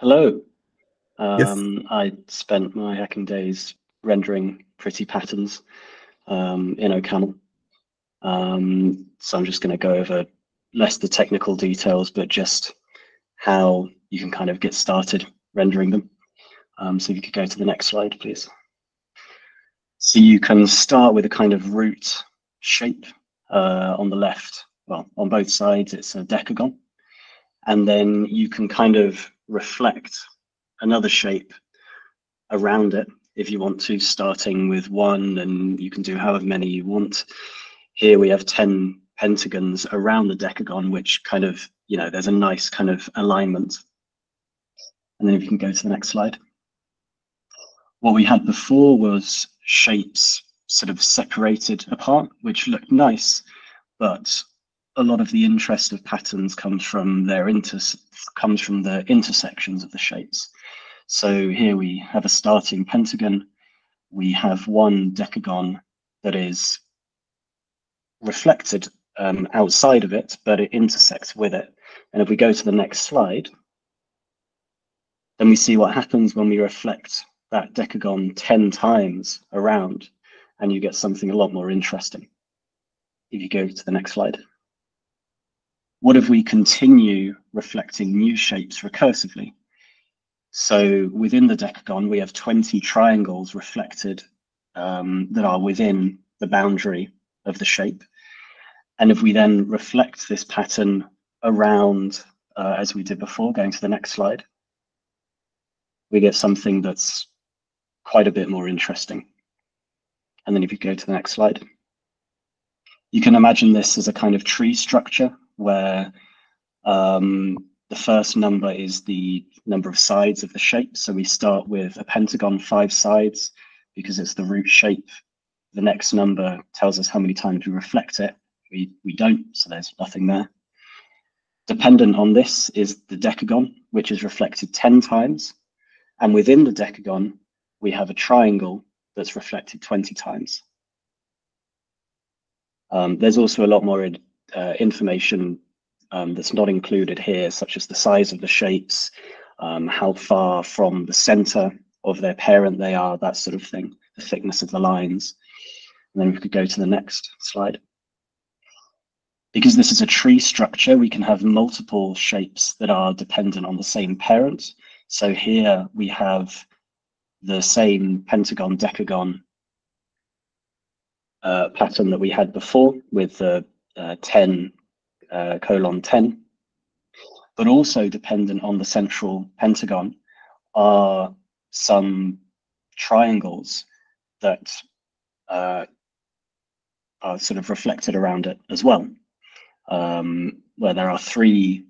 Hello. Um, yes. I spent my hacking days rendering pretty patterns um, in OCaml. Um, so I'm just going to go over less the technical details, but just how you can kind of get started rendering them. Um, so if you could go to the next slide, please. So you can start with a kind of root shape uh, on the left. Well, on both sides, it's a decagon. And then you can kind of reflect another shape around it if you want to, starting with one, and you can do however many you want. Here we have 10 pentagons around the decagon, which kind of, you know, there's a nice kind of alignment. And then if you can go to the next slide. What we had before was shapes sort of separated apart, which looked nice, but a lot of the interest of patterns comes from their inter comes from the intersections of the shapes. So here we have a starting pentagon. We have one decagon that is reflected um, outside of it, but it intersects with it. And if we go to the next slide, then we see what happens when we reflect that decagon 10 times around, and you get something a lot more interesting. If you go to the next slide. What if we continue reflecting new shapes recursively? So within the decagon, we have 20 triangles reflected um, that are within the boundary of the shape. And if we then reflect this pattern around, uh, as we did before, going to the next slide, we get something that's quite a bit more interesting. And then if you go to the next slide, you can imagine this as a kind of tree structure where um, the first number is the number of sides of the shape. So we start with a pentagon, five sides, because it's the root shape. The next number tells us how many times we reflect it. We, we don't, so there's nothing there. Dependent on this is the decagon, which is reflected 10 times. And within the decagon, we have a triangle that's reflected 20 times. Um, there's also a lot more uh, information um, that's not included here, such as the size of the shapes, um, how far from the center of their parent they are, that sort of thing, the thickness of the lines. And then we could go to the next slide. Because this is a tree structure, we can have multiple shapes that are dependent on the same parent. So here we have the same pentagon decagon uh, pattern that we had before with the uh, 10 uh, colon 10, but also dependent on the central pentagon are some triangles that uh, are sort of reflected around it as well, um, where there are three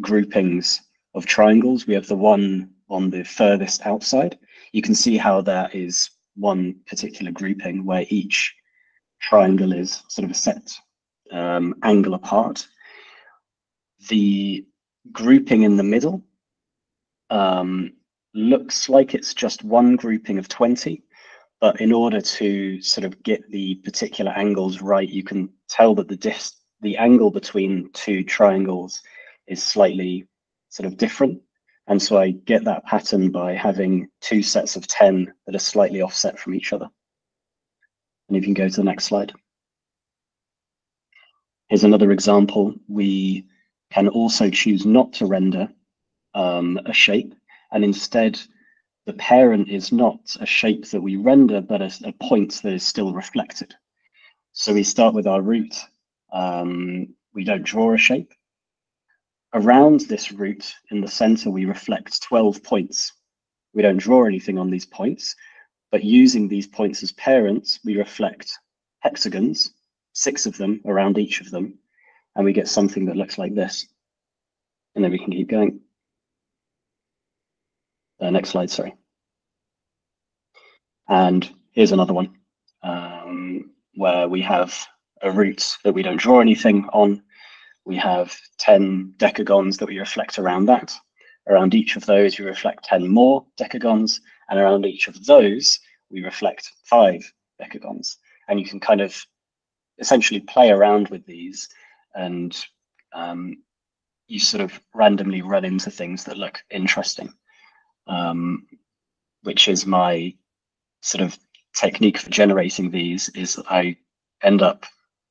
groupings of triangles. We have the one on the furthest outside. You can see how there is one particular grouping where each triangle is sort of a set um, angle apart the grouping in the middle um, looks like it's just one grouping of 20, but in order to sort of get the particular angles right, you can tell that the dis the angle between two triangles is slightly sort of different. And so I get that pattern by having two sets of 10 that are slightly offset from each other. And if you can go to the next slide. Here's another example. We can also choose not to render um, a shape, and instead the parent is not a shape that we render, but a, a point that is still reflected. So we start with our root. Um, we don't draw a shape. Around this root in the center, we reflect 12 points. We don't draw anything on these points, but using these points as parents, we reflect hexagons, six of them around each of them, and we get something that looks like this. And then we can keep going. Uh, next slide, sorry. And here's another one um, where we have a root that we don't draw anything on. We have 10 decagons that we reflect around that. Around each of those, we reflect 10 more decagons. And around each of those, we reflect five decagons. And you can kind of essentially play around with these and um, you sort of randomly run into things that look interesting. um, which is my sort of technique for generating these, is I end up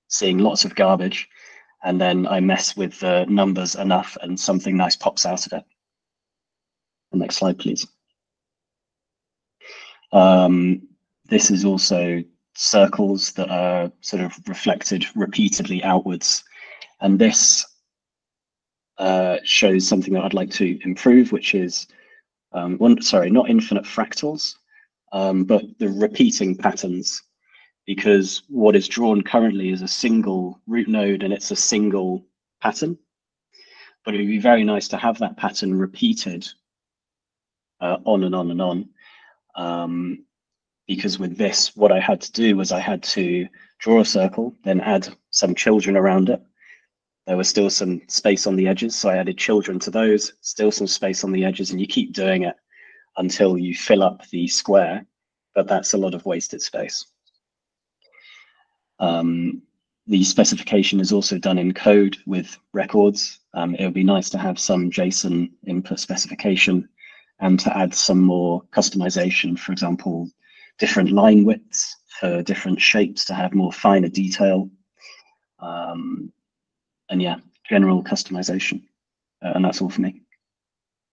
seeing lots of garbage and then I mess with the numbers enough and something nice pops out of it. The next slide, please. Um, this is also circles that are sort of reflected repeatedly outwards. And this uh, shows something that I'd like to improve, which is, um, one, sorry, not infinite fractals, um, but the repeating patterns, because what is drawn currently is a single root node and it's a single pattern. But it would be very nice to have that pattern repeated uh, on and on and on. Um, because with this, what I had to do was I had to draw a circle, then add some children around it. There was still some space on the edges, so I added children to those, still some space on the edges, and you keep doing it until you fill up the square, but that's a lot of wasted space. Um, the specification is also done in code with records. Um, it would be nice to have some JSON input specification and to add some more customization, for example, different line widths for different shapes to have more finer detail. Um, and yeah, general customization. Uh, and that's all for me.